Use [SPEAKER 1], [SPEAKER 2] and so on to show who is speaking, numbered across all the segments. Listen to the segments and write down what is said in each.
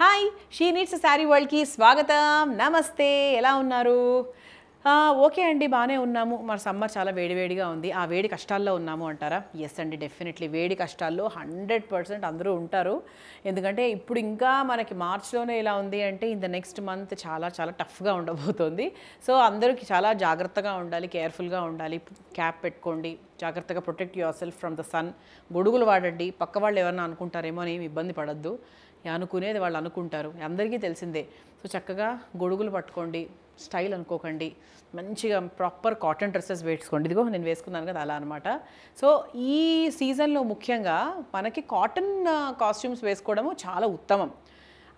[SPEAKER 1] Hi she needs sari వరల్డ్కి స్వాగతం. నమస్తే ఎలా ఉన్నారు? ఓకే అండి బాగానే ఉన్నాము. మన సమ్మర్ చాలా వేడివేడిగా ఉంది. ఆ వేడి కష్టాల్లో ఉన్నాము అంటారా? ఎస్ అండి డెఫినెట్లీ వేడి కష్టాల్లో హండ్రెడ్ పర్సెంట్ అందరూ ఉంటారు. ఎందుకంటే ఇప్పుడు ఇంకా మనకి మార్చ్లోనే ఇలా ఉంది అంటే ఇన్ ద నెక్స్ట్ మంత్ చాలా చాలా టఫ్గా ఉండబోతోంది. సో అందరికి చాలా జాగ్రత్తగా ఉండాలి కేర్ఫుల్గా ఉండాలి. క్యాప్ పెట్టుకోండి. జాగ్రత్తగా protect yourself from the sun గొడుగులు వాడండి. పక్క వాళ్ళు ఎవరన్నా అనుకుంటారేమో అని ఏమి ఇబ్బంది పడద్దు. అనుకునేది వాళ్ళు అనుకుంటారు. అందరికీ తెలిసిందే. సో చక్కగా గొడుగులు పట్టుకోండి స్టైల్ అనుకోకండి. మంచిగా ప్రాపర్ కాటన్ డ్రెస్సెస్ వేసుకోండి. ఇదిగో నేను వేసుకున్నాను కదా అలా అనమాట సో ఈ సీజన్లో ముఖ్యంగా మనకి కాటన్ కాస్ట్యూమ్స్ వేసుకోవడము చాలా ఉత్తమం.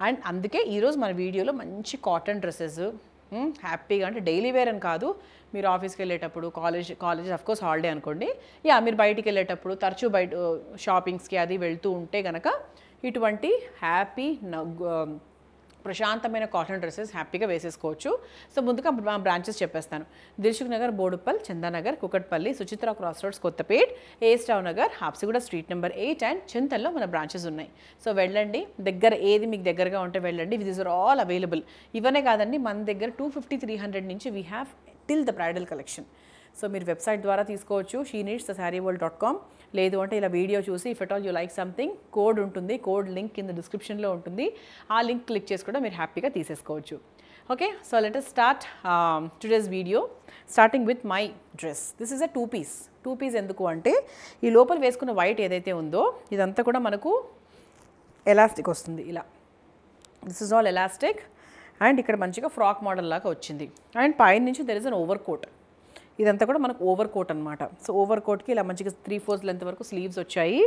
[SPEAKER 1] అండ్ అందుకే ఈరోజు మన వీడియోలో మంచి కాటన్ డ్రెస్సెస్ హ్యాపీగా అంటే డైలీ వేర్ అని కాదు. మీరు ఆఫీస్కి వెళ్ళేటప్పుడు college college of course holiday అనుకోండి. యా మీరు బయటికి వెళ్ళేటప్పుడు తరచూ బయట షాపింగ్స్కి అది వెళ్తూ ఉంటే కనుక ఇటువంటి హ్యాపీ ప్రశాంతమైన కాటన్ డ్రెస్సెస్ హ్యాపీగా వేసేసుకోవచ్చు. సో ముందుగా మా బ్రాంచెస్ చెప్పేస్తాను. Dilsukh Nagar Boduppal Chandanagar Kukatpally Suchitra cross roads Kothapet ఏస్టావ్ Nagar Habsiguda street number eight and చింతల్లో మన బ్రాంచెస్ ఉన్నాయి. సో వెళ్ళండి. దగ్గర ఏది మీకు దగ్గరగా ఉంటే వెళ్ళండి. With this are all available ఇవనే కాదండి మన దగ్గర టూ ఫిఫ్టీ త్రీ హండ్రెడ్ నుంచి we have till the bridal collection so మీరు వెబ్సైట్ ద్వారా తీసుకోవచ్చు. She needs the saree world dot com లేదు అంటే ఇలా వీడియో చూసి if at all you like something code ఉంటుంది కోడ్ లింక్ కింద డిస్క్రిప్షన్లో ఉంటుంది. ఆ లింక్ క్లిక్ చేసి కూడా మీరు హ్యాపీగా తీసేసుకోవచ్చు. Okay? So let us start today's video starting with my dress this is a two piece two piece ఎందుకు అంటే ఈ లోపల వేసుకున్న వైట్ ఏదైతే ఉందో ఇదంతా కూడా మనకు ఎలాస్టిక్ వస్తుంది ఇలా. This is all elastic and ఇక్కడ మంచిగా ఫ్రాక్ మోడల్ లాగా వచ్చింది. అండ్ పైన నుంచి there is an over coat ఇదంతా కూడా మనకు ఓవర్ కోట్ అనమాట సో ఓవర్ కోట్కి ఇలా మంచిగా త్రీ ఫోర్స్ లెంత్ వరకు స్లీవ్స్ వచ్చాయి.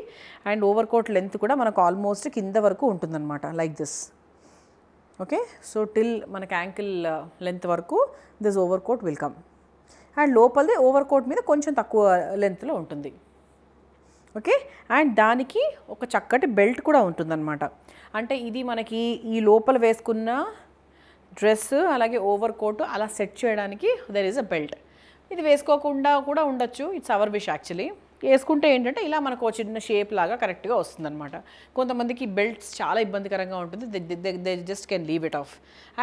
[SPEAKER 1] అండ్ ఓవర్ కోట్ లెంత్ కూడా మనకు ఆల్మోస్ట్ కింద వరకు ఉంటుందన్నమాట like this. Okay? So till మనకి యాంకిల్ లెంత్ వరకు this over coat will come. And లోపలదే over coat మీద కొంచెం తక్కువ లెంత్లో ఉంటుంది. ఓకే? అండ్ దానికి ఒక చక్కటి బెల్ట్ కూడా ఉంటుందన్నమాట. అంటే ఇది మనకి ఈ లోపల వేసుకున్న డ్రెస్ అలాగే ఓవర్ కోట్ అలా సెట్ చేయడానికి దెర్ ఈజ్ అ బెల్ట్ ఇది వేసుకోకుండా కూడా ఉండొచ్చు. ఇట్స్ అవర్ విష్ యాక్చువల్లీ వేసుకుంటే ఏంటంటే ఇలా మనకు చిన్న షేప్ లాగా కరెక్ట్గా వస్తుందన్నమాట. కొంతమందికి బెల్ట్స్ చాలా ఇబ్బందికరంగా ఉంటుంది. They just can leave it off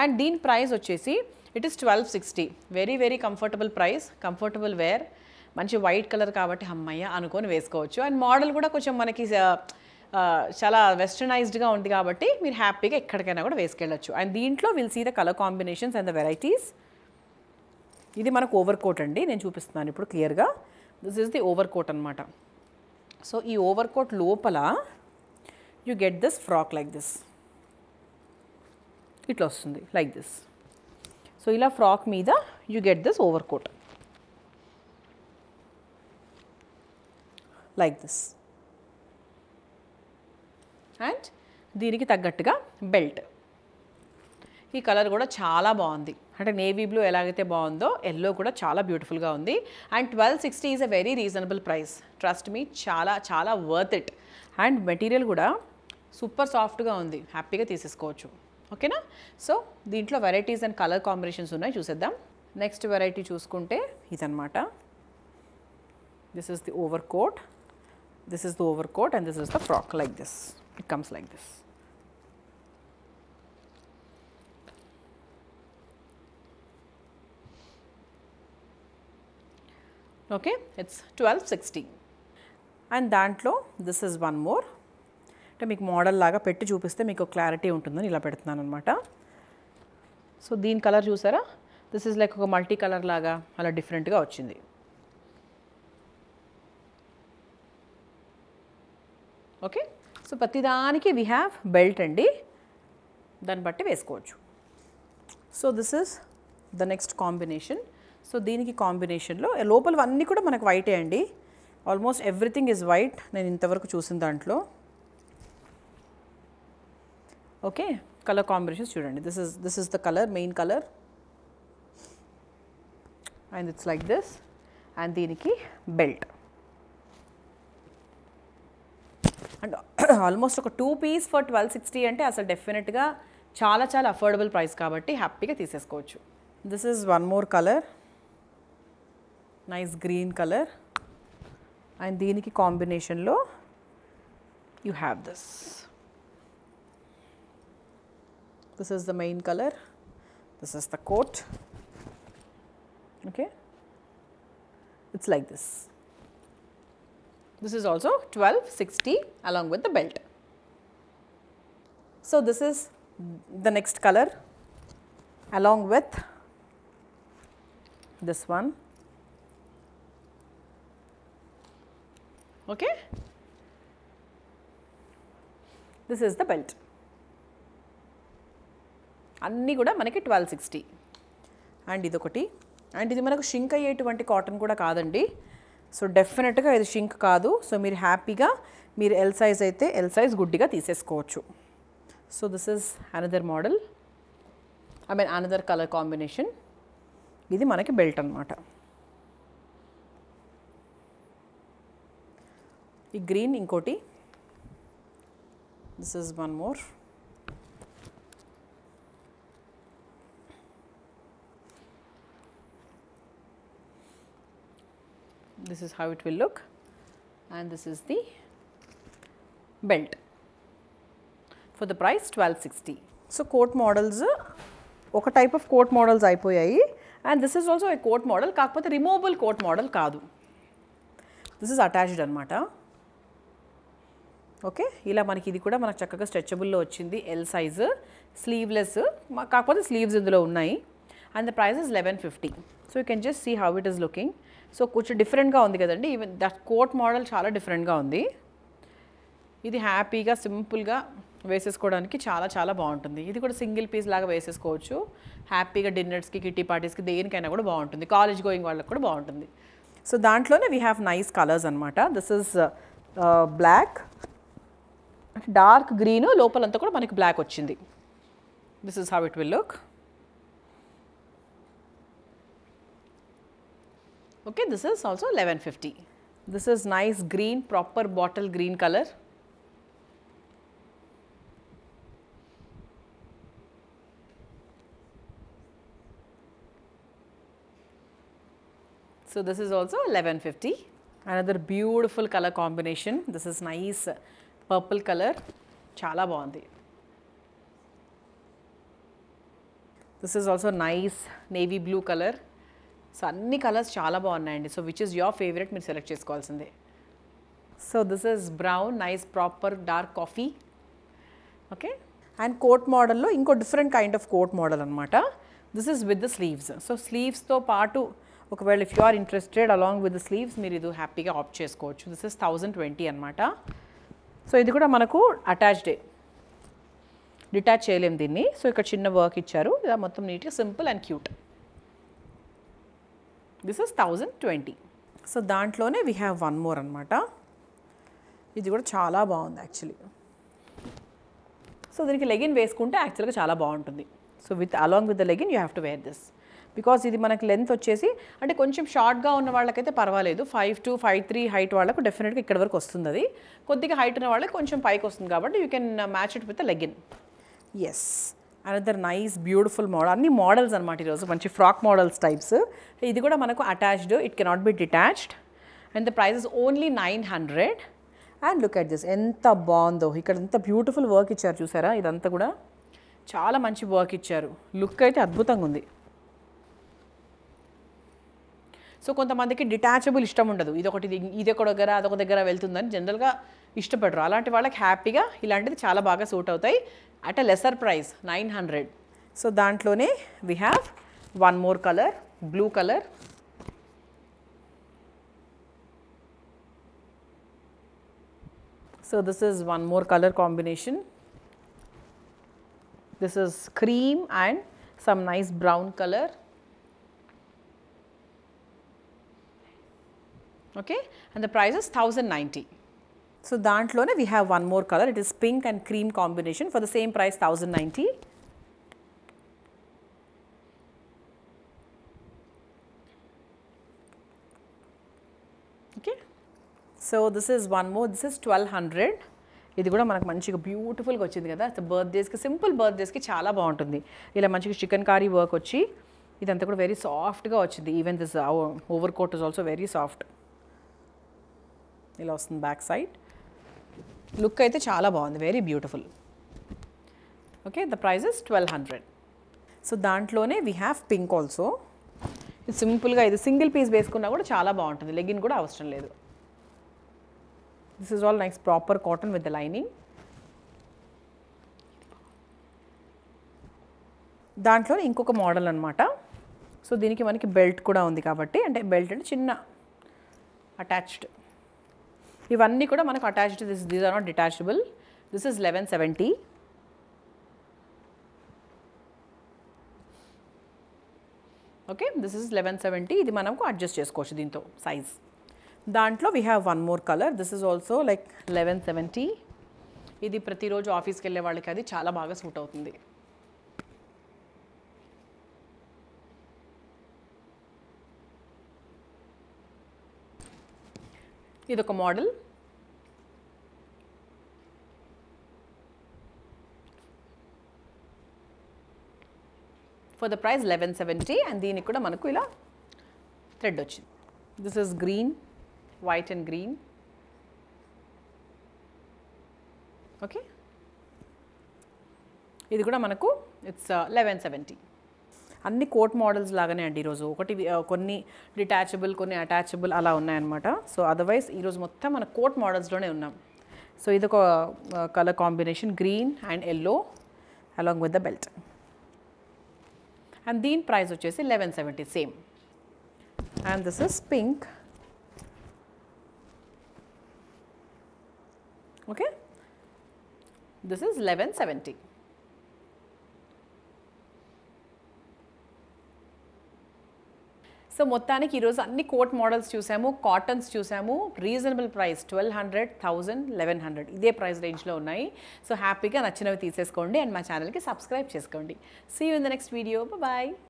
[SPEAKER 1] and దీని ప్రైస్ వచ్చేసి it is twelve sixty very very comfortable price comfortable wear మంచి వైట్ కలర్ కాబట్టి అమ్మయ్య అనుకొని వేసుకోవచ్చు. అండ్ మోడల్ కూడా కొంచెం మనకి చాలా వెస్టర్నైజ్డ్గా ఉంది కాబట్టి మీరు హ్యాపీగా ఎక్కడికైనా కూడా వేసుకెళ్ళచ్చు. అండ్ దీంట్లో will see the colour combinations and the varieties ఇది మనకు ఓవర్ కోట్ అండి. నేను చూపిస్తున్నాను ఇప్పుడు క్లియర్గా this is the over coat అనమాట సో ఈ ఓవర్ కోట్ లోపల you get this frock like this ఇట్లా వస్తుంది లైక్ దిస్ సో ఇలా ఫ్రాక్ మీద you get this over coat like this and దీనికి తగ్గట్టుగా బెల్ట్ ఈ కలర్ కూడా చాలా బాగుంది. అంటే నేవీ బ్లూ ఎలాగైతే బాగుందో ఎల్లో కూడా చాలా బ్యూటిఫుల్గా ఉంది. And twelve sixty is a very reasonable price. Trust me చాలా చాలా వర్త్ ఇట్ అండ్ మెటీరియల్ కూడా సూపర్ సాఫ్ట్గా ఉంది. హ్యాపీగా తీసేసుకోవచ్చు. ఓకేనా? సో దీంట్లో వెరైటీస్ అండ్ కలర్ కాంబినేషన్స్ ఉన్నాయి. చూసేద్దాం. నెక్స్ట్ వెరైటీ చూసుకుంటే ఇదనమాట this is the over coat this is the over coat and this is the frock like this it comes like this okay it's twelve sixty and దాంట్లో this is one more అంటే మీకు model లాగా పెట్టి చూపిస్తే మీకు clarity ఉంటుందని ఇలా పెడుతున్నాను అనమాట సో దీని కలర్ చూసారా? దిస్ ఇస్ లైక్ ఒక మల్టీ కలర్ లాగా అలా డిఫరెంట్గా వచ్చింది. ఓకే సో ప్రతిదానికి వీ హ్యావ్ బెల్ట్ అండి. దాన్ని బట్టి వేసుకోవచ్చు. So this is the next combination so దీనికి కాంబినేషన్లో లోపల అన్నీ కూడా మనకు వైటే అండి. Almost everything is white. నేను ఇంతవరకు చూసిన దాంట్లో. ఓకే కలర్ కాంబినేషన్స్ చూడండి. This is this is the colour main colour and it's like this and దీనికి బెల్ట్ అండ్ ఆల్మోస్ట్ ఒక two piece for twelve sixty అంటే అసలు డెఫినెట్గా చాలా చాలా అఫోర్డబుల్ ప్రైస్ కాబట్టి హ్యాపీగా తీసేసుకోవచ్చు. This is one more colour nice green colour and దీనికి కాంబినేషన్లో you have this this is the main colour this is the coat okay it's like this this is also twelve sixty along with the belt so this is the next colour along with this one okay this is the belt. అన్నీ కూడా మనకి twelve sixty and ఇదొకటి. And ఇది మనకు shrink అయ్యేటువంటి cotton కూడా కాదండి. So డెఫినెట్గా ఇది షింక్ కాదు. సో మీరు హ్యాపీగా మీరు ఎల్ సైజ్ అయితే ఎల్ సైజ్ గుడ్డిగా తీసేసుకోవచ్చు. So this is another model I mean another colour combination ఇది మనకి బెల్ట్ అనమాట ఈ గ్రీన్ ఇంకోటి. This is one more this is how it will look. And this is the belt. For the price 1260 so coat models ఒక type of coat models అయిపోయాయి. And this is also a coat model కాకపోతే removable coat model కాదు. This is attached అనమాట okay? ఇలా మనకి ఇది కూడా మనకు చక్కగా స్ట్రెచబుల్లో వచ్చింది. ఎల్ సైజు స్లీవ్లెస్ కాకపోతే స్లీవ్స్ ఇందులో ఉన్నాయి. And the price is eleven fifty so you can just see how it is looking so కొంచెం డిఫరెంట్గా ఉంది కదండి. ఈవెన్ దట్ కోట్ మోడల్ చాలా డిఫరెంట్గా ఉంది. ఇది హ్యాపీగా సింపుల్గా వేసేసుకోవడానికి చాలా చాలా బాగుంటుంది. ఇది కూడా సింగిల్ పీస్ లాగా వేసేసుకోవచ్చు. హ్యాపీగా డిన్నర్స్కి కిటీ పార్టీస్కి దేనికైనా కూడా బాగుంటుంది. కాలేజ్ గోయింగ్ వాళ్ళకి కూడా బాగుంటుంది. సో దాంట్లోనే వీ హ్యావ్ నైస్ కలర్స్ అనమాట this is black dark green లోపలంతా కూడా మనకి బ్లాక్ వచ్చింది this is how it will look okay this is also 1150 this is nice green proper bottle green color so this is also 1150 another beautiful color combination this is nice purple colour చాలా బాగుంది. This is also nice navy blue colour so అన్ని colours చాలా బాగున్నాయండి. So which is your favourite మీరు select చేసుకోవాల్సిందే. So this is brown nice proper dark coffee okay and coat మోడల్లో ఇంకో different kind of coat model అనమాట this is with the sleeves so స్లీవ్స్తో పాటు ఒకవేళ if you are interested along with the sleeves మీరు ఇది హ్యాపీగా opt చేసుకోవచ్చు. This is thousand twenty అనమాట సో ఇది కూడా మనకు అటాచ్డే డిటాచ్ చేయలేము దీన్ని. సో ఇక్కడ చిన్న వర్క్ ఇచ్చారు. ఇలా మొత్తం నీట్గా simple and cute this is thousand twenty so దాంట్లోనే వీ హ్యావ్ వన్ మోర్ అనమాట ఇది కూడా చాలా బాగుంది యాక్చువల్లీ సో దీనికి లెగిన్ వేసుకుంటే యాక్చువల్గా చాలా బాగుంటుంది. So with along with the legging you have to wear this because ఇది మనకి లెంత్ వచ్చేసి అంటే కొంచెం షార్ట్గా ఉన్న వాళ్ళకైతే పర్వాలేదు. Five two five three height వాళ్ళకు డెఫినెట్గా ఇక్కడ వరకు వస్తుంది అది కొద్దిగా హైట్ ఉన్న వాళ్ళకి కొంచెం పైకి వస్తుంది కాబట్టి you can match it with leggings another nice beautiful model అన్ని మోడల్స్ అనమాట ఈరోజు మంచి ఫ్రాక్ మోడల్స్ టైప్స్ ఇది కూడా మనకు attached it cannot be detached and the price is only nine hundred and look at this ఎంత బాగుందో. ఇక్కడ ఎంత బ్యూటిఫుల్ వర్క్ ఇచ్చారు చూసారా? ఇదంతా కూడా చాలా మంచి వర్క్ ఇచ్చారు. లుక్ అయితే అద్భుతంగా ఉంది. సో కొంతమందికి డిటాచబుల్ ఇష్టం ఉండదు. ఇది ఒకటి ఇది ఒక దగ్గర అదొక దగ్గర వెళ్తుందని జనరల్గా ఇష్టపడరు. అలాంటి వాళ్ళకి హ్యాపీగా ఇలాంటిది చాలా బాగా సూట్ అవుతాయి. At a lesser price nine hundred so దాంట్లోనే we have one more colour blue colour so this is one more color combination. This is cream and some nice brown color. Okay and price price is 1090 so దాంట్లోనే we have one more colour it is pink and cream combination for the same price thousand ninety okay so this is one more this is twelve hundred ఇది కూడా మనకు మంచిగా బ్యూటిఫుల్గా వచ్చింది కదా. బర్త్డేస్కి simple బర్త్డేస్కి చాలా బాగుంటుంది. ఇలా మంచిగా చికెన్ కారీ వర్క్ వచ్చి ఇదంతా కూడా వెరీ సాఫ్ట్గా వచ్చింది. Even this over coat is also very soft ఇలా వస్తుంది బ్యాక్ సైడ్ లుక్ అయితే చాలా బాగుంది. Very beautiful okay the price is twelve hundred so దాంట్లోనే వీ హ్యావ్ పింక్ ఆల్సో ఇది సింపుల్గా ఇది సింగిల్ పీస్ వేసుకున్నా కూడా చాలా బాగుంటుంది. లెగిన్ కూడా అవసరం లేదు. This is all nice proper cotton with the lining దాంట్లో ఇంకొక మోడల్ అనమాట సో దీనికి మనకి బెల్ట్ కూడా ఉంది కాబట్టి అంటే బెల్ట్ అంటే చిన్న అటాచ్డ్ ఇవన్నీ కూడా మనకు attached this these are not detachable this is eleven seventy okay this is eleven seventy ఇది మనకు అడ్జస్ట్ చేసుకోవచ్చు దీంతో సైజ్ దాంట్లో we have one more colour this is also like eleven seventy ఇది ప్రతిరోజు ఆఫీస్కి వెళ్ళే వాళ్ళకి అది చాలా బాగా సూట్ అవుతుంది. ఇది ఒక model. For the price eleven seventy and దీనికి కూడా మనకు ఇలా థ్రెడ్ వచ్చింది. This is green white and green okay ఇది కూడా మనకు ఇట్స్ లెవెన్ సెవెంటీ అన్ని కోట్ మోడల్స్ లాగానే అండి ఈరోజు. ఒకటి కొన్ని డిటాచబుల్ కొన్ని అటాచబుల్ అలా ఉన్నాయన్నమాట. సో అదర్వైజ్ ఈరోజు మొత్తం మన కోట్ మోడల్స్లోనే ఉన్నాం. సో ఇది ఒక colour combination green and yellow along with the belt. And దీని ప్రైస్ వచ్చేసి eleven seventy same. And this is pink. Okay? This is eleven seventy. So మొత్తానికి ఈరోజు అన్ని కోట్ మోడల్స్ చూసాము కాటన్స్ చూసాము. Reasonable price twelve hundred thousand eleven hundred. ఇదే price రేంజ్లో ఉన్నాయి. సో హ్యాపీగా నచ్చినవి తీసేసుకోండి అండ్ మా ఛానల్కి సబ్స్క్రైబ్ చేసుకోండి. See you in the next video bye